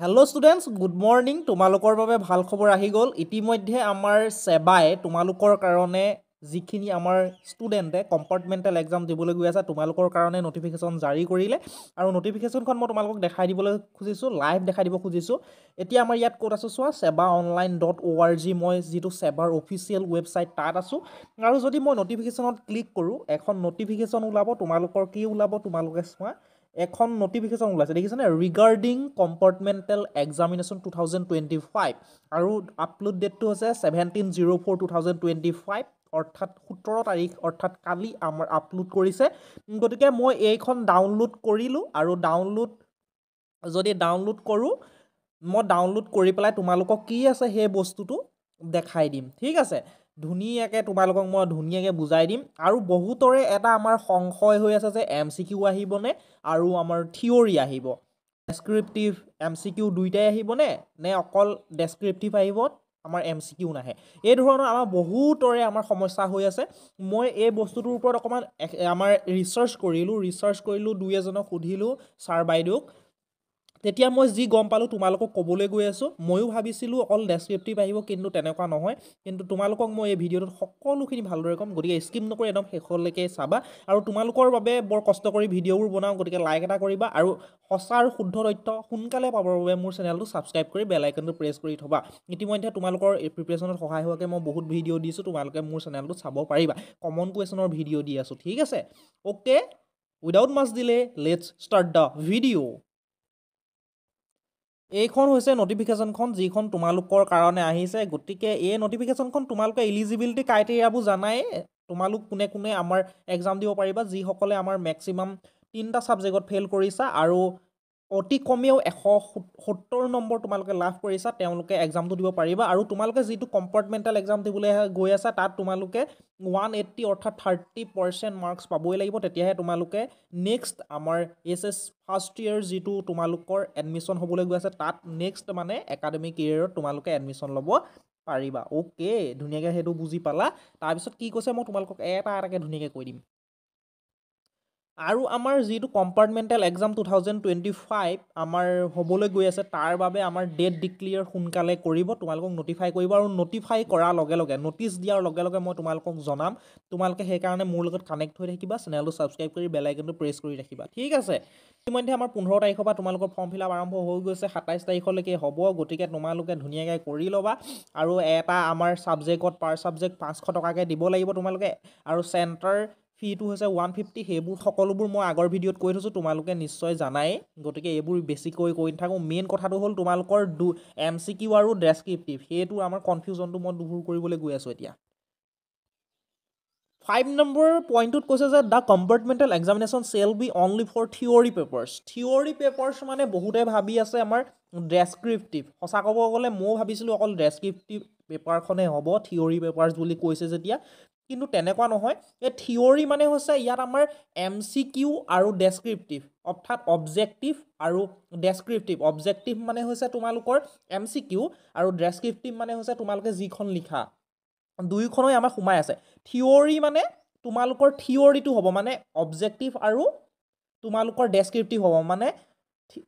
Hello students good morning তোমালোকৰ বাবে ভাল খবৰ আহি গ'ল। ইতিমধ্যে আমাৰ ছেবাই তোমালোকৰ কাৰণে যিখিনি আমাৰ ষ্টুডেণ্টে কম্পাৰ্টমেণ্টেল এক্সাম দিবলৈ গৈ আছে তোমালোকৰ কাৰণে নটিফিকেশ্যন জাৰি কৰিলে। আৰু নটিফিকেশ্যনখন মই তোমালোকক দেখাই দিবলৈ খুজিছোঁ লাইভ দেখাই দিব খুজিছোঁ। এতিয়া আমাৰ ইয়াত ক'ত আছোঁ চোৱা SEBA online dot O' R G মই যিটো ছেবাৰ অফিচিয়েল ৱেবছাইট তাত আছোঁ। আৰু যদি মই নটিফিকেশ্যনত ক্লিক কৰোঁ এখন নটিফিকেশ্যন ওলাব তোমালোকৰ কি ওলাব তোমালোকে চোৱা। এখন নটিফিকেশ্যন ওলাইছে দেখিছেনে? Regarding compartmental examination two thousand twenty five আৰু আপলোড ডেটটো হৈছে seventeen zero' four two thousand twenty five অৰ্থাৎ সোতৰ তাৰিখ অৰ্থাৎ কালি আমাৰ আপলোড কৰিছে। গতিকে মই এইখন ডাউনলোড কৰিলোঁ আৰু ডাউনলোড যদি ডাউনলোড কৰোঁ মই ডাউনলোড কৰি পেলাই তোমালোকক কি আছে সেই বস্তুটো দেখাই দিম ঠিক আছে? ধুনীয়াকৈ তোমালোকক মই ধুনীয়াকৈ বুজাই দিম। আৰু বহুতৰে এটা আমাৰ সংশয় হৈ আছে যে এম চি কিউ আহিবনে আৰু আমাৰ থিয়ৰী আহিব। ডেছক্ৰিপ্টিভ এম চি কিউ দুইটাই আহিবনে নে অকল ডেছক্ৰিপ্টিভ আহিব আমাৰ এম চি কিউ নাহে? এই ধৰণৰ আমাৰ বহুতৰে আমাৰ সমস্যা হৈ আছে। মই এই বস্তুটোৰ ওপৰত অকণমান আমাৰ ৰিচাৰ্চ কৰিলোঁ ৰিচাৰ্চ কৰিলোঁ দুই এজনক সুধিলোঁ ছাৰ বাইদেউক। তেতিয়া মই যি গম পালোঁ তোমালোকক ক'বলৈ গৈ আছোঁ ময়ো ভাবিছিলোঁ অকল ডেছক্ৰিপ্টিভ আহিব কিন্তু তেনেকুৱা নহয়। কিন্তু তোমালোকক মই এই ভিডিঅ'টোত সকলোখিনি ভালদৰে ক'ম গতিকে স্কিপ নকৰি একদম শেষলৈকে চাবা। আৰু তোমালোকৰ বাবে বৰ কষ্ট কৰি ভিডিঅ'বোৰ বনাওঁ গতিকে লাইক এটা কৰিবা। আৰু সঁচা আৰু শুদ্ধ তথ্য সোনকালে পাবৰ বাবে মোৰ চেনেলটো ছাবস্ক্ৰাইব কৰি বেল আইকনটো প্ৰেছ কৰি থ'বা। ইতিমধ্যে তোমালোকৰ প্ৰিপেৰেশ্যনত সহায় হোৱাকৈ মই বহুত ভিডিঅ' দিছোঁ তোমালোকে মোৰ চেনেলটো চাব পাৰিবা। কমন কুৱেশ্যনৰ ভিডিঅ' দি আছোঁ ঠিক আছে? অ'কে উইদাউট মাছ দিলে লেটছ ষ্টাৰ্ট দ্য ভিডিঅ' এইখন হৈছে নটিফিকেশ্যনখন যিখন তোমালোকৰ কাৰণে আহিছে। গতিকে এই নটিফিকেশ্যনখন তোমালোকে ইলিজিবিলিটি ক্ৰাইটেৰিয়াবোৰ জানাই তোমালোক কোনে কোনে আমাৰ এক্সাম দিব পাৰিবা যিসকলে আমাৰ মেক্সিমাম তিনিটা ছাবজেক্টত ফেইল কৰিছা আৰু অতি কমেও এশ সত্তৰ নম্বৰ তোমালোকে লাভ কৰিছা তেওঁলোকে এক্সামটো দিব পাৰিবা আৰু তোমালোকে যিটো কম্পাৰ্টমেণ্টেল এক্সাম দিবলৈ গৈ আছা তাত তোমালোকে ওৱান এইট্টি অৰ্থাৎ থাৰ্টি পাৰ্চেণ্ট মাৰ্কছ পাবই লাগিব তেতিয়াহে তোমালোকে নেক্সট আমাৰ এইচ এছ ফাৰ্ষ্ট ইয়েৰ যিটো তোমালোকৰ এডমিশ্যন হ'বলৈ গৈ আছে তাত নেক্সট মানে একাডেমিক ইয়েৰত তোমালোকে এডমিশ্যন ল'ব পাৰিবা। অ'কে ধুনীয়াকৈ সেইটো বুজি পালা। তাৰপিছত কি কৈছে মই তোমালোকক এটা এটাকৈ ধুনীয়াকৈ কৈ দিম। আৰু আমাৰ যিটো compartmental exam two thousand twenty five আমাৰ হ'বলৈ গৈ আছে তাৰ বাবে আমাৰ ডেট ডিক্লিয়াৰ সোনকালে কৰিব তোমালোকক নটিফাই কৰিব আৰু নটিফাই কৰাৰ লগে লগে নটিচ দিয়াৰ লগে লগে মই তোমালোকক জনাম। তোমালোকে সেইকাৰণে মোৰ লগত কানেক্ট হৈ থাকিবা চেনেলটো ছাবস্ক্ৰাইব কৰি বেলাইকনটো প্ৰেছ কৰি ৰাখিবা। ঠিক আছে? ইতিমধ্যে আমাৰ পোন্ধৰ তাৰিখৰ পৰা তোমালোকৰ ফৰ্ম ফিল আপ আৰম্ভ হৈ গৈছে সাতাইছ তাৰিখলৈকে হ'ব গতিকে তোমালোকে ধুনীয়াকৈ কৰি ল'বা। আৰু এটা আমাৰ ছাবজেক্টত পাৰ ছাবজেক্ট পাঁচশ টকাকৈ দিব লাগিব তোমালোকে। আৰু চেণ্টাৰ ফিটো হৈছে ওৱান ফিফটি সেইবোৰ সকলোবোৰ মই আগৰ ভিডিঅ'ত কৈ থৈছোঁ তোমালোকে নিশ্চয় জানাই। গতিকে এইবোৰ বেছিকৈ কৈ নাথাকোঁ। মেইন কথাটো হ'ল তোমালোকৰ দু এম চি কিউ আৰু ডেছক্ৰিপ্টিভ সেইটো আমাৰ কনফিউজনটো মই দূৰ কৰিবলৈ গৈ আছোঁ এতিয়া। ফাইভ নম্বৰ পইণ্টটোত কৈছে যে the compartmental examination shall be only for theory papers theory papers মানে বহুতে ভাবি আছে আমাৰ ডেছক্ৰিপ্টিভ সঁচা ক'ব গ'লে ময়ো ভাবিছিলোঁ অকল ডেছক্ৰিপ্টিভ পেপাৰখনেই হ'ব থিয়ৰী পেপাৰ্ছ বুলি কৈছে যেতিয়া। কিন্তু তেনেকুৱা নহয়। এই থিয়ৰী মানে হৈছে ইয়াত আমাৰ এম চি কিউ আৰু ডেছক্ৰিপ্টিভ অৰ্থাৎ অবজেক্টিভ আৰু ডেছক্ৰিপ্টিভ অবজেক্টিভ মানে হৈছে তোমালোকৰ এম চি কিউ আৰু ডেছক্ৰিপ্টিভ মানে হৈছে তোমালোকে যিখন লিখা। দুয়োখনেই আমাৰ সোমাই আছে। থিয়ৰী মানে তোমালোকৰ থিয়ৰীটো হ'ব মানে অবজেক্টিভ আৰু তোমালোকৰ ডেছক্ৰিপ্টিভ হ'ব। মানে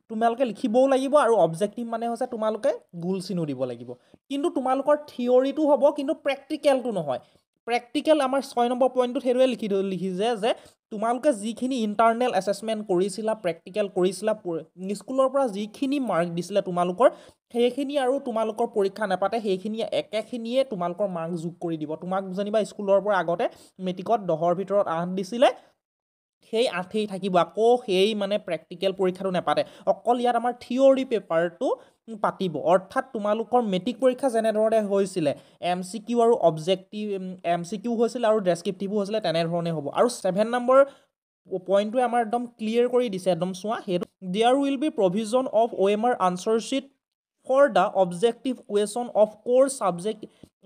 তোমালোকে লিখিবও লাগিব আৰু অবজেক্টিভ মানে হৈছে তোমালোকে গোল চিনো দিব লাগিব। কিন্তু তোমালোকৰ থিয়ৰীটো হ'ব কিন্তু প্ৰেক্টিকেলটো নহয়। প্ৰেক্টিকেল আমাৰ ছয় নম্বৰ পইণ্টটোত সেইটোৱে লিখি লিখিছে যে তোমালোকে যিখিনি ইণ্টাৰনেল এছেছমেণ্ট কৰিছিলা প্ৰেক্টিকেল কৰিছিলা স্কুলৰ পৰা যিখিনি মাৰ্ক দিছিলে তোমালোকৰ সেইখিনি আৰু তোমালোকৰ পৰীক্ষা নাপাতে সেইখিনিয়ে একেখিনিয়ে তোমালোকৰ মাৰ্ক যোগ কৰি দিব। তোমাক যেনিবা স্কুলৰ পৰা আগতে মেট্ৰিকত দহৰ ভিতৰত আঠ দিছিলে সেই আঠেই থাকিব আকৌ সেই মানে প্ৰেক্টিকেল পৰীক্ষাটো নাপাতে। অকল ইয়াত আমাৰ থিয়ৰী পেপাৰটো পাতিব। অৰ্থাৎ তোমালোকৰ মেট্ৰিক পৰীক্ষা যেনেধৰণে হৈছিলে এম চি কিউ আৰু অবজেক্টিভ এম চি কিউ হৈছিলে আৰু ডেছক্ৰিপ্টিভো হৈছিলে তেনেধৰণে হ'ব। আৰু ছেভেন নম্বৰ পইণ্টটোৱে আমাৰ একদম ক্লিয়াৰ কৰি দিছে একদম চোৱা সেইটো there will be provision of O' M R answer sheet for the objective question of core subject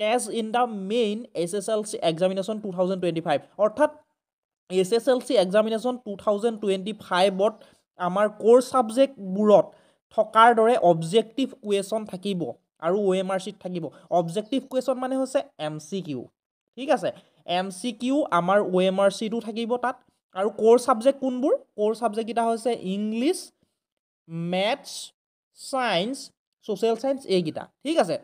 as in the main H S L C examination two thousand twenty five অৰ্থাৎ H S L C examination two thousand twenty ফাইভত আমাৰ ক'ৰ ছাবজেক্টবোৰত থকাৰ দৰে objective question থাকিব আৰু অ' M R চিত থাকিব। Objective question মানে হৈছে এম চি কিউ ঠিক আছে? এম চি কিউ আমাৰ অ' এম আৰ চিটো থাকিব তাত। আৰু ক'ৰ ছাবজেক্ট কোনবোৰ? ক'ৰ ছাবজেক্টকেইটা হৈছে English maths science social science এইকেইটা। ঠিক আছে?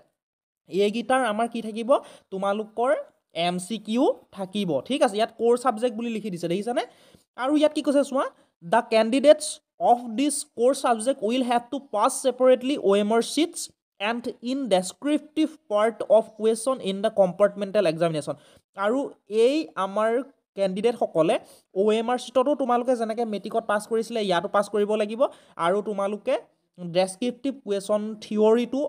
এইকেইটাৰ আমাৰ কি থাকিব? তোমালোকৰ এম চি কিউ থাকিব। ঠিক আছে ইয়াত ক'ৰ ছাবজেক্ট বুলি লিখি দিছে দেখিছানে? আৰু ইয়াত কি কৈছে চোৱা the candidates of this core subject will have to pass separately O' M R sheets and in descriptive part of question in the compartmental examination আৰু এই আমাৰ কেণ্ডিডেটসকলে অ' এম আৰ চিটতো তোমালোকে যেনেকৈ মেট্ৰিকত পাছ কৰিছিলে ইয়াতো পাছ কৰিব লাগিব। আৰু তোমালোকে ডেছক্ৰিপটিভ কুৱেশ্যন থিয়ৰিটো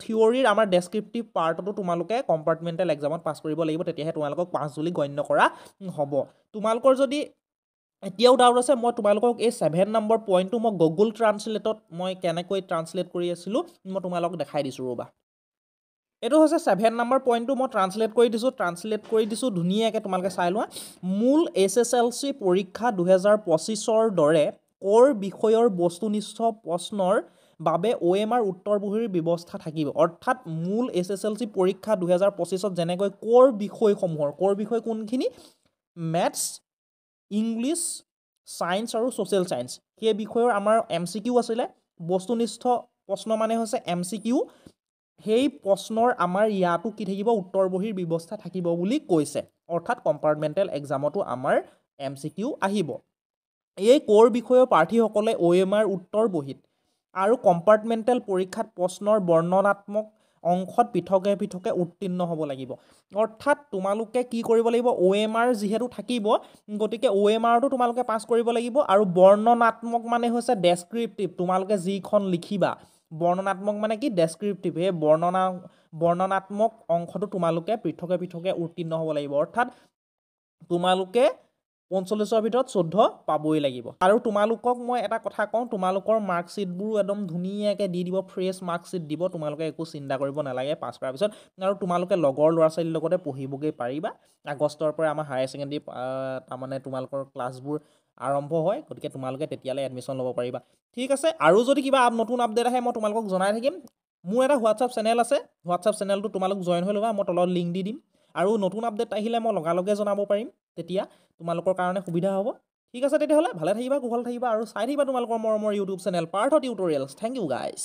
থিয়ৰিৰ আমাৰ ডেছক্ৰিপটিভ পাৰ্টতো তোমালোকে কম্পাৰ্টমেণ্টেল এক্সামত পাছ কৰিব লাগিব তেতিয়াহে তোমালোকক পাছ বুলি গণ্য কৰা হ'ব। তোমালোকৰ যদি এতিয়াও ডাউট আছে মই তোমালোকক এই ছেভেন নম্বৰ পইণ্টটো মই গুগল ট্ৰান্সলেটত মই কেনেকৈ ট্ৰান্সলেট কৰি আছিলোঁ মই তোমালোকক দেখাই দিছোঁ ৰ'বা। এইটো হৈছে ছেভেন নম্বৰ পইণ্টটো মই ট্ৰান্সলেট কৰি দিছোঁ ট্ৰান্সলেট কৰি দিছোঁ ধুনীয়াকৈ তোমালোকে চাই লোৱা। মূল এইচ এছ এল চি পৰীক্ষা দুহেজাৰ পঁচিছৰ দৰে ক'ৰ বিষয়ৰ বস্তুনিষ্ঠ প্ৰশ্নৰ বাবে অ' এম আৰ উত্তৰ বহীৰ ব্যৱস্থা থাকিব। অৰ্থাৎ মূল এইচ এছ এল চি পৰীক্ষা দুহেজাৰ পঁচিছত যেনেকৈ ক'ৰ বিষয়সমূহৰ ক'ৰ বিষয় কোনখিনি? মেথছ ইংলিছ ছায়েন্স আৰু ছ'চিয়েল ছায়েন্স সেই বিষয়ৰ আমাৰ এম চি কিউ আছিলে। বস্তুনিষ্ঠ প্ৰশ্ন মানে হৈছে এম চি কিউ। সেই প্ৰশ্নৰ আমাৰ ইয়াতো কি থাকিব? উত্তৰ বহীৰ ব্যৱস্থা থাকিব বুলি কৈছে। অৰ্থাৎ কম্পাৰ্টমেণ্টেল এক্সামতো আমাৰ এম চি কিউ আহিব। এই ক'ৰ বিষয়ৰ প্ৰাৰ্থীসকলে অ' এম আৰ উত্তৰ বহীত আৰু কম্পাৰ্টমেণ্টেল পৰীক্ষাত প্ৰশ্নৰ বৰ্ণনাত্মক অংশত পৃথকে পৃথকে উত্তীৰ্ণ হ'ব লাগিব। অৰ্থাৎ তোমালোকে কি কৰিব লাগিব? অ' এম আৰ যিহেতু থাকিব গতিকে অ' এম আৰটো তোমালোকে পাছ কৰিব লাগিব আৰু বৰ্ণনাত্মক মানে হৈছে ডেছক্ৰিপটিভ তোমালোকে যিখন লিখিবা বৰ্ণনাত্মক মানে কি? ডেছক্ৰিপটিভ সেই বৰ্ণনা বৰ্ণনাত্মক অংশটো তোমালোকে পৃথকে পৃথকে উত্তীৰ্ণ হ'ব লাগিব। অৰ্থাৎ তোমালোকে পঞ্চল্লিছৰ ভিতৰত চৈধ্য পাবই লাগিব। আৰু তোমালোকক মই এটা কথা কওঁ তোমালোকৰ মাৰ্কশ্বিটবোৰো একদম ধুনীয়াকৈ দি দিব ফ্ৰেছ মাৰ্কশ্বিট দিব তোমালোকে একো চিন্তা কৰিব নালাগে পাছ কৰাৰ পিছত। আৰু তোমালোকে লগৰ ল'ৰা ছোৱালীৰ লগতে পঢ়িবগৈ পাৰিবা। আগষ্টৰ পৰা আমাৰ হায়াৰ ছেকেণ্ডেৰী তাৰমানে তোমালোকৰ ক্লাছবোৰ আৰম্ভ হয় গতিকে তোমালোকে তেতিয়ালৈ এডমিশ্যন ল'ব পাৰিবা। ঠিক আছে আৰু যদি কিবা নতুন আপডেট আহে মই তোমালোকক জনাই থাকিম। মোৰ এটা হোৱাটছআপ চেনেল আছে হোৱাটছআপ চেনেলটো তোমালোক জইন হৈ ল'বা মই তলত লিংক দি দিম। আৰু নতুন আপডেট আহিলে মই লগালগে জনাব পাৰিম। তেতিয়া তোমালোকৰ কাৰণে সুবিধা হ'ব। ঠিক আছে তেতিয়াহ'লে ভালে থাকিবা কুশল থাকিবা আৰু চাই থাকিবা তোমালোকৰ মৰমৰ YouTube channel Partha tutorials thank you guys